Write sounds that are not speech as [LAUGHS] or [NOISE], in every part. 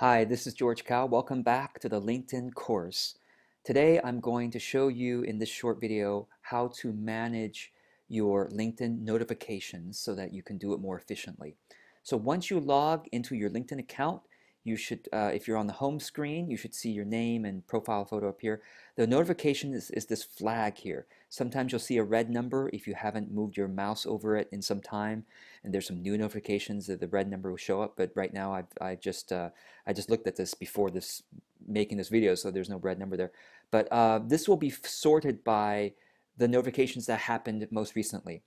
Hi, this is George Kao. Welcome back to the LinkedIn course. Today I'm going to show you in this short video how to manage your LinkedIn notifications so that you can do it more efficiently. So once you log into your LinkedIn account, you should, uh, if you're on the home screen, you should see your name and profile photo here. The notification is, is this flag here. Sometimes you'll see a red number if you haven't moved your mouse over it in some time, and there's some new notifications that the red number will show up. But right now, I've, I just uh, I just looked at this before this making this video, so there's no red number there. But uh, this will be sorted by the notifications that happened most recently.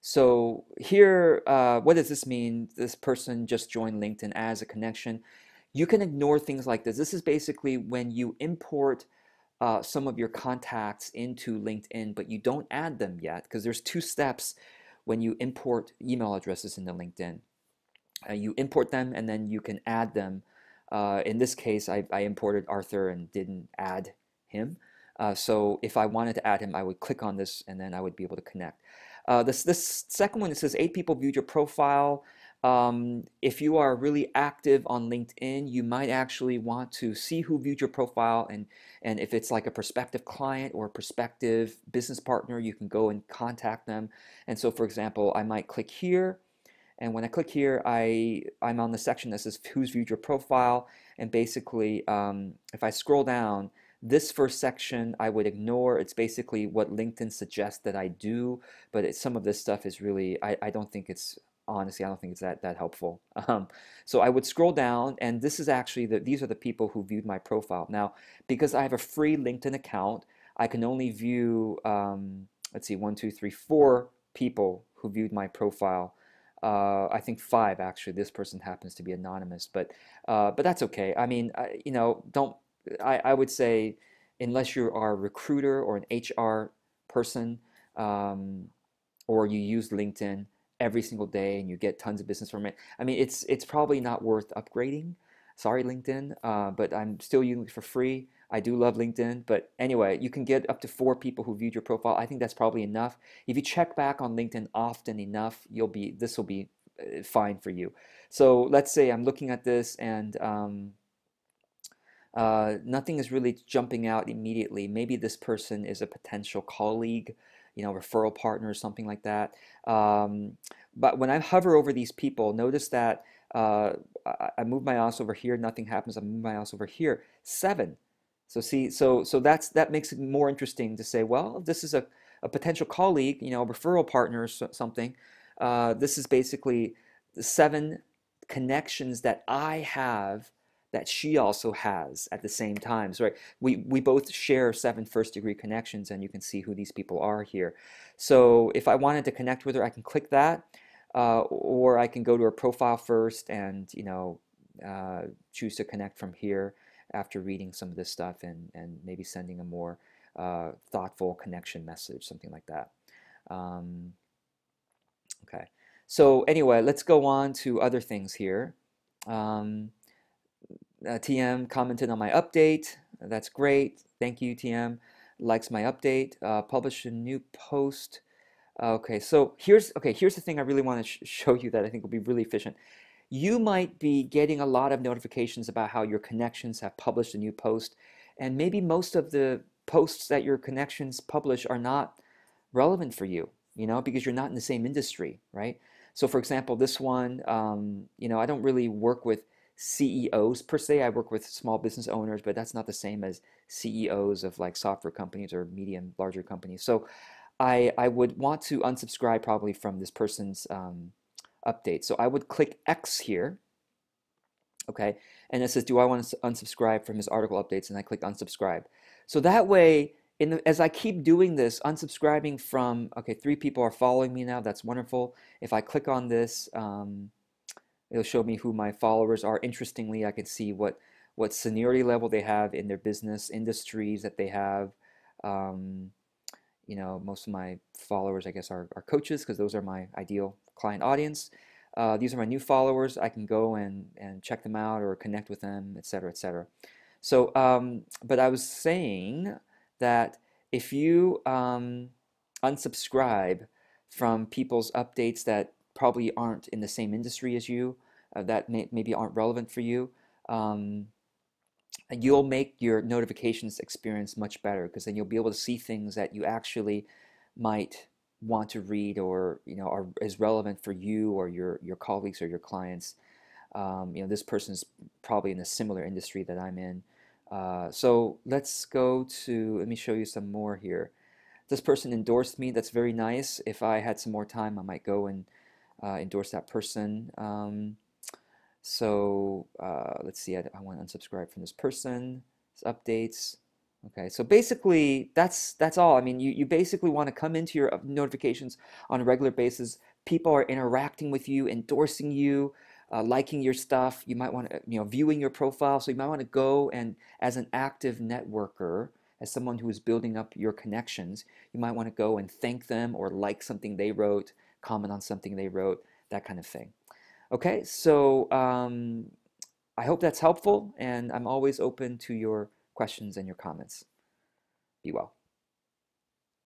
So here, uh, what does this mean? This person just joined LinkedIn as a connection you can ignore things like this. This is basically when you import uh, some of your contacts into LinkedIn, but you don't add them yet because there's two steps when you import email addresses into LinkedIn. Uh, you import them and then you can add them. Uh, in this case, I, I, imported Arthur and didn't add him. Uh, so if I wanted to add him, I would click on this and then I would be able to connect. Uh, this, this second one, it says eight people viewed your profile. Um, if you are really active on LinkedIn, you might actually want to see who viewed your profile and, and if it's like a prospective client or a prospective business partner, you can go and contact them. And so for example, I might click here and when I click here, I, I'm on the section that says who's viewed your profile and basically um, if I scroll down, this first section I would ignore. It's basically what LinkedIn suggests that I do, but some of this stuff is really, I, I don't think it's honestly, I don't think it's that, that helpful. [LAUGHS] Um, so I would scroll down, and this is actually, the, these are the people who viewed my profile. Now, because I have a free LinkedIn account, I can only view, um, let's see, one, two, three, four people who viewed my profile. Uh, I think five actually. This person happens to be anonymous, but uh, but that's okay. I mean, I, you know, don't. I, I would say, unless you are a recruiter or an HR person, um, or you use LinkedIn, every single day and you get tons of business from it. I mean, it's it's probably not worth upgrading. Sorry, LinkedIn, uh, but I'm still using it for free. I do love LinkedIn, but anyway, you can get up to four people who viewed your profile. I think that's probably enough. If you check back on LinkedIn often enough, you'll be this will be uh, fine for you. So let's say I'm looking at this and um, uh, nothing is really jumping out immediately. Maybe this person is a potential colleague you know, referral partner or something like that. Um, but when I hover over these people, notice that uh, I, move my mouse over here, nothing happens. I move my mouse over here, seven. So see, so so that's that makes it more interesting to say, well, this is a, a potential colleague, you know, referral partner or so, something. Uh, this is basically the seven connections that I have that she also has at the same time. So right, we, we both share seven first degree connections and you can see who these people are here. So if I wanted to connect with her, I can click that uh, or I can go to her profile first and you know uh, choose to connect from here after reading some of this stuff and, and maybe sending a more uh, thoughtful connection message, something like that. Um, okay, so anyway, let's go on to other things here. Um, uh, TM commented on my update. That's great. Thank you, TM. Likes my update. Uh, published a new post. Okay, so here's okay. Here's the thing I really want to sh show you that I think will be really efficient. You might be getting a lot of notifications about how your connections have published a new post, and maybe most of the posts that your connections publish are not relevant for you. You know, because you're not in the same industry, right? So, for example, this one, um, you know, I don't really work with CEOs per se. I work with small business owners, but that's not the same as CEOs of like software companies or medium, larger companies. So I, I would want to unsubscribe probably from this person's um, update. So I would click X here, okay, and it says, do I want to unsubscribe from his article updates? And I click unsubscribe. So that way, in the, as I keep doing this, unsubscribing from, okay, three people are following me now. That's wonderful. If I click on this, um, It'll show me who my followers are. Interestingly, I can see what, what seniority level they have in their business, industries that they have. Um, you know, most of my followers, I guess, are, are coaches because those are my ideal client audience. Uh, these are my new followers. I can go and, and check them out or connect with them, etc., etc. So, um, but I was saying that if you um, unsubscribe from people's updates that probably aren't in the same industry as you, uh, that may, maybe aren't relevant for you, um, you'll make your notifications experience much better because then you'll be able to see things that you actually might want to read or you know are is relevant for you or your your colleagues or your clients. Um, you know this person's probably in a similar industry that I'm in. Uh, so let's go to let me show you some more here. This person endorsed me. That's very nice. If I had some more time, I might go and uh, endorse that person. Um, so uh, let's see, I, I want to unsubscribe from this person. This updates. Okay, so basically that's that's all. I mean, you, you basically want to come into your uh, notifications on a regular basis. People are interacting with you, endorsing you, uh, liking your stuff. You might want to, you know, viewing your profile. So you might want to go and as an active networker, as someone who is building up your connections, you might want to go and thank them or like something they wrote, comment on something they wrote, that kind of thing. Okay, so um, I hope that's helpful, and I'm always open to your questions and your comments. Be well.